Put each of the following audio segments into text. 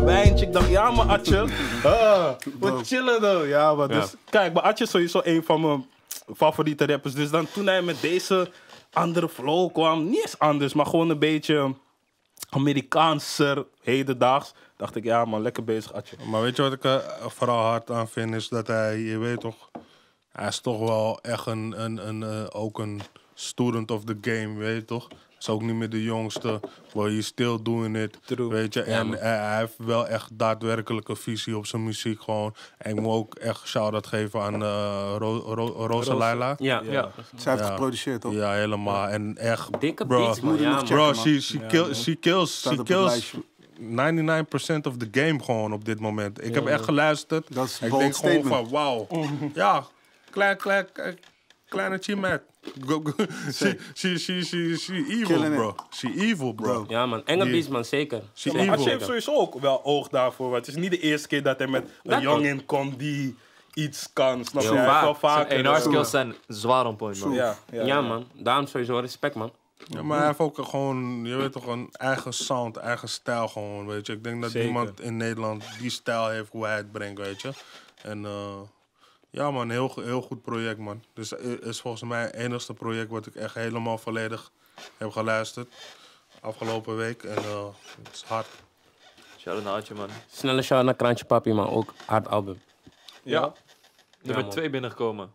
een wijntje. Ik dacht, ja maar Atje, ah, we chillen dan. Ja, maar dus, kijk, maar Atje is sowieso een van mijn favoriete rappers. Dus dan toen hij met deze andere flow kwam, niet eens anders, maar gewoon een beetje Amerikaanser, hedendaags, dacht ik, ja man, lekker bezig Atje. Maar weet je wat ik er vooral hard aan vind? Is dat hij, je weet toch, hij is toch wel echt een, een, een, eh, ook een student of the game, weet je toch? Is ook niet meer de jongste, but he's still doing it, True. weet je. En hij, hij heeft wel echt daadwerkelijke visie op zijn muziek gewoon. En ik moet ook echt shout-out geven aan eh Ro, Ro, Rosa Laila. Ja, Ja. Zij heeft Ja. geproduceerd, toch? Ja, helemaal. En echt, dikke bro, beats, man. Ja, man. bro, she, she, kill, she kills, Staat she kills lijstje. 99% of the game gewoon op dit moment. Ik heb echt geluisterd. Dat is ik denk gewoon van, wauw. ja, klein, klein- kleine go. She, she, she, she, she evil, Killing it. bro. She evil, bro. Bro. Ja, man. Enge Die- man. Zeker. She Zeker. evil. Atje heeft sowieso ook wel oog daarvoor. want Het is niet de eerste keer dat hij met een Dat jongen komt die iets kan. Snap je? Heel Hij heeft wel vaak. vaker. Zijn A&R skills zijn zwaar on point, man. Ja, ja, Ja, man. Daarom sowieso respect, man. Ja, maar hij heeft ook gewoon, je weet toch, een eigen sound, eigen stijl gewoon, weet je. Ik denk dat Zeker. niemand in Nederland die stijl heeft hoe hij het brengt, weet je. En eh, ja man, heel, heel goed project man. Dus i- is volgens mij het enigste project wat ik echt helemaal volledig heb geluisterd. Afgelopen week en eh, het is hard. Shout-out naar Atje, man. Snelle shout naar Krantje Papi, man. Ook hard album. Ja. Nummer man. 2 binnengekomen.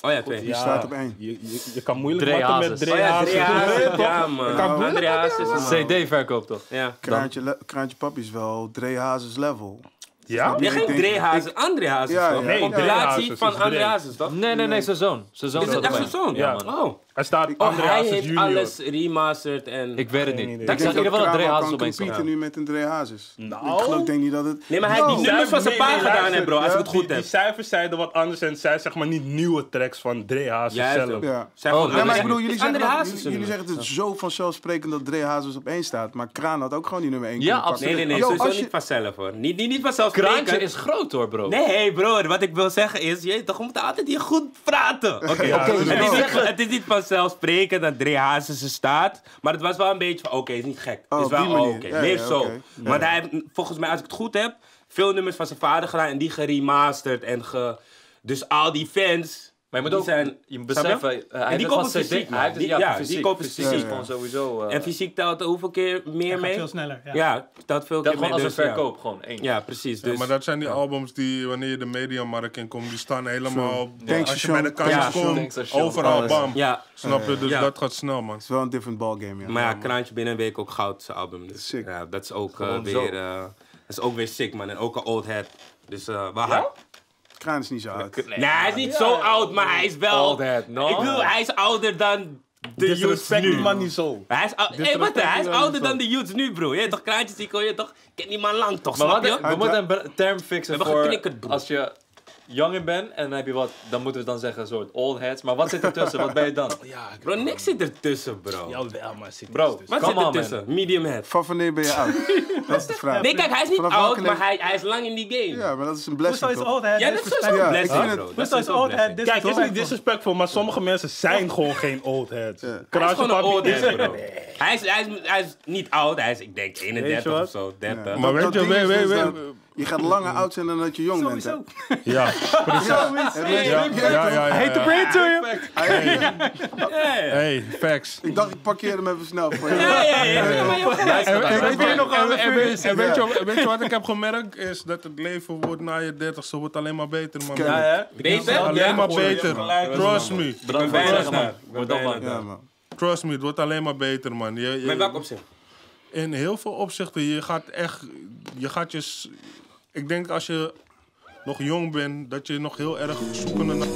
Oh ja, twee. Die staat op één. Je, je, je kan moeilijk Dre matten met Hazes. Dre Oh ja, Hazes. drie Hazes. Ja, man. kan moeilijk Hazes. CD-verkoop toch? Ja. Kraantje, le- Kraantje Papi is wel Dre Hazes level. Ja? Nee, geen Dre Hazes. André Hazes, Ja, toch? ja. Nee, Compilatie van André. Hazes, toch? Nee, nee, nee, zijn zoon. Zijn zoon Is het echt zijn zoon? Ja, Ja. man. Oh. Hij staat Oh, André hij Hazes heeft junior. alles remastered en... Ik weet het Geen niet. idee. Ik zag in ieder geval dat Dre Hazes kan opeens competen op. nu met een Dre Hazes. Nou. Ik geloof denk niet dat het... Nee, maar hij heeft die nummers van zijn pa gedaan, hè, luister, bro. Als ik ja, het Die, goed die heb. cijfers zeiden wat anders en zij zeg maar niet nieuwe tracks van Dre Hazes Juist zelf. ook. Ja. Oh, gewoon ja, Ja, maar ik bedoel, jullie is zeggen, André dat, Hazes jullie, jullie zijn zeggen het is zo vanzelfsprekend dat Dre Hazes op één staat. Maar Kraan had ook gewoon die nummer één Ja, kunnen pakken. absoluut. Nee, nee, nee. Yo, Sowieso als je- niet vanzelf, hoor. Niet, niet, niet vanzelfsprekend. Kraantje is groot hoor, bro. Nee, bro, wat ik wil zeggen is, je toch, we moeten altijd hier goed praten. Oké, Ja, oké. dat is Het, is wel- niet- het is niet vanzelfsprekend dat Hazes er staat, maar het was wel een beetje van, oké, is niet gek. Oh, is wel oké, Ja, meer ja, zo. Ja. Want hij heeft, volgens mij, als ik het goed heb, veel nummers van zijn vader gedaan en die geremasterd en ge... Dus al die fans... Maar je moet die ook, zijn, je beseffen, uh, hij heeft die kopen fysiek, man. Hij heeft ja, ja, fysiek. die kopen fysiek gewoon sowieso... uh, En fysiek telt er hoeveel keer meer Gaat mee? veel sneller. Ja. Ja, telt veel dat keer gewoon als mee. een dus, ja. verkoop, gewoon één. Ja, precies. Ja, Dus, maar dat zijn die albums die, wanneer je de mediamarkt in komt, die staan helemaal... Als je bij de komt, overal bam. ja, Snap je? Dus Ja. dat gaat snel, man. Het is wel een different ballgame, ja. Maar ja, Kraantje binnen een week ook goud, zijn album. Dus Sick. ja, dat is ook eh, weer, eh, dat is ook weer sick, man. En ook een old head. Dus eh hard. Kraan is niet zo oud. Nee, hij is niet zo oud, maar hij is wel... All that, no? Ik bedoel, hij is ouder dan de youths Disrespect nu. die man niet zo. Hij is, ou- hey, wat, hij is ouder dan de youths nu, bro. Je toch, Kraantje zie je toch... Ken die man lang toch, Maar snap je? we moeten een term fixen voor als je jonger bent en dan heb je wat, dan moeten we dan zeggen soort old heads. Maar wat zit ertussen? Wat ben je dan? Bro, niks zit ertussen, bro. Jawel, maar zit Bro, Wat come zit on, ertussen? Medium head. Van wanneer ben je oud? Dat is de vraag. Nee, kijk, hij is niet Vanaf oud, maar hij, hij is lang in die game. Ja, maar dat is een Hoezo blessing, is toch? old head Ja, dat is Ja, een blessing, Hoezo is is old head. Kijk, is niet disrespectful? maar sommige mensen zijn gewoon geen old heads. Hij is gewoon een old is- head, bro. Hij is, hij, is, hij is niet oud, hij is, ik denk, 31 wat? of zo, 30. Ja. Maar weet je, weet- dus weet- dat Je gaat langer oud zijn dan dat je jong bent. hè? Sowieso. Ja. Is- Ja, ja, ja. Hate to bring it to you. Hey, facts. Ik dacht, ik parkeer hem even snel voor je. Ja, ja, ja. En, weet je weet- weet weet wat ik heb gemerkt? Is dat het leven wordt na je dertigste wordt alleen maar beter, man. Ja, hè? Beter? Alleen maar beter. Trust me. Bedankt voor het. Ja, man. Trust me, het wordt alleen maar beter, man. Je, je- Maar in welk opzicht? in heel veel opzichten, je gaat echt, je gaat je, s- ik denk als je nog jong bent, dat je nog heel erg zoekende naar